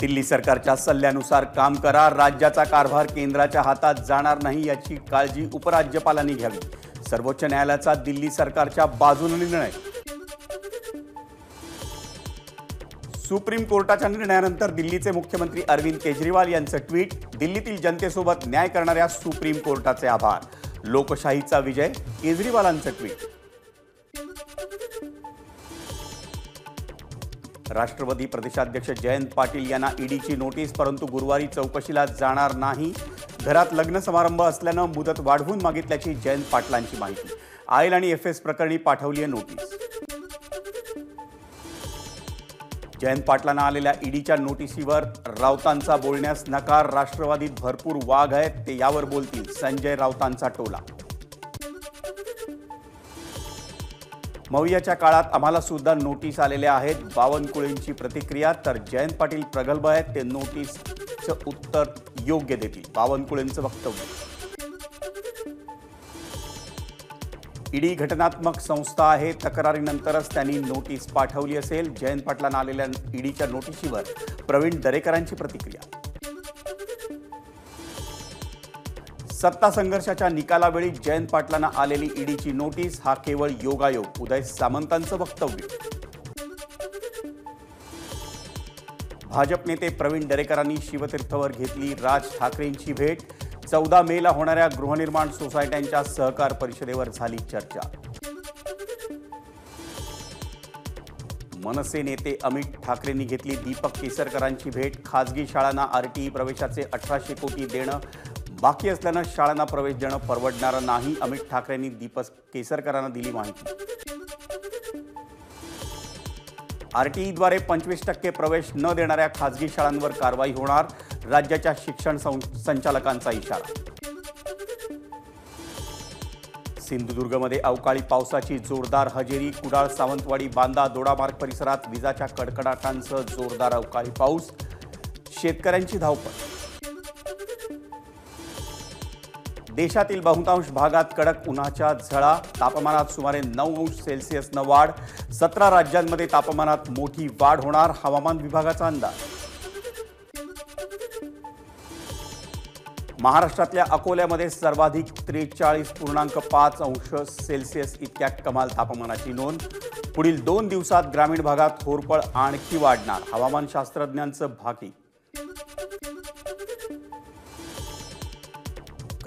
दिल्ली सरकारच्या सल्ल्यानुसार काम करा राज्याचा कारभार केंद्राच्या हातात जाणार नाही याची काळजी उपराज्यपालांनी घ्यावी. सर्वोच्च न्यायालयाचा दिल्ली सरकारच्या बाजूने निर्णय. सुप्रीम कोर्टाच्या निर्णयानंतर दिल्लीचे मुख्यमंत्री अरविंद केजरीवाल यांचं ट्विट दिल्लीतील जनतेसोबत न्याय करणाऱ्या सुप्रीम कोर्टाचे आभार. लोकशाहीचा विजय केजरीवालांचं ट्विट. राष्ट्रवादी प्रदेशाध्यक्ष जयंत पाटील यांना ईडीची नोटीस परंतु गुरुवारी चौकशीला जाणार नाही. घरात लग्न समारंभ असल्यानं मुदत वाढवून मागितल्याची जयंत पाटलांची माहिती. आयल आणि एफ एस प्रकरणी पाठवली आहे नोटीस. जयंत पाटलांना आलेल्या ईडीच्या नोटिसीवर राऊतांचा बोलण्यास नकार राष्ट्रवादीत भरपूर वाघ आहेत ते यावर बोलतील. संजय राऊतांचा टोला मौयाच्या काळात आम्हाला सुद्धा नोटीस आलेल्या आहेत. बावनकुळेंची प्रतिक्रिया तर जयंत पाटील प्रगल्भ आहेत. ते नोटीसचं उत्तर योग्य देतील. बावनकुळेंचं वक्तव्य. ईडी घटनात्मक संस्था आहे. तक्रारीनंतरच त्यांनी नोटीस पाठवली असेल. जयंत पाटलांना आलेल्या ईडीच्या नोटिशीवर प्रवीण दरेकरांची प्रतिक्रिया. सत्ता संघर्षाच्या निकालावेळी जयंत पाटलांना आलेली ईडीची नोटीस हा केवळ योगायोग उदय सामंतांचं वक्तव्य. भाजप नेते प्रवीण दरेकरांनी शिवतीर्थवर घेतली राज ठाकरेंची भेट. चौदा मेला होणाऱ्या गृहनिर्माण सोसायट्यांच्या सहकार परिषदेवर झाली चर्चा. मनसे नेते अमित ठाकरेंनी घेतली दीपक केसरकरांची भेट. खासगी शाळांना आरटीई प्रवेशाचे अठराशे कोटी देणं बाकी असल्यानं शाळांना प्रवेश देणं परवडणारं नाही. अमित ठाकरेंनी दीपक केसरकरांना दिली माहिती. आरटीईद्वारे पंचवीस टक्के प्रवेश न देणाऱ्या खासगी शाळांवर कारवाई होणार राज्याच्या शिक्षण सं- संचालकांचा इशारा. सिंधुदुर्गमध्ये अवकाळी पावसाची जोरदार हजेरी कुडाळ सावंतवाडी बांदा दोडामार्ग परिसरात विजाच्या कडकडाटांसह जोरदार अवकाळी पाऊस. शेतकऱ्यांची धावपळ देशातील बहुतांश भागात कडक उन्हाच्या झळा. तापमानात सुमारे नऊ अंश सेल्सिअसनं वाढ. सतरा राज्यांमध्ये तापमानात मोठी वाढ होणार हवामान विभागाचा अंदाज. महाराष्ट्रातल्या अकोल्यामध्ये सर्वाधिक त्रेचाळीस पूर्णांक पाच अंश सेल्सिअस इतक्या कमाल तापमानाची नोंद. पुढील दोन दिवसात ग्रामीण भागात होरपळ आणखी वाढणार हवामान शास्त्रज्ञांचं भाकी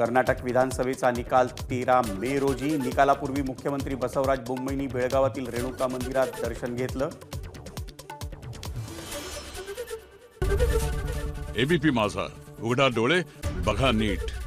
कर्नाटक विधानसभेचा निकाल तेरा मे रोजी. निकालापूर्वी मुख्यमंत्री बसवराज बोम्मईंनी बेळगावातील रेणुका मंदिरात दर्शन घेतलं. एबीपी माझा. उघडा डोळे बघा नीट.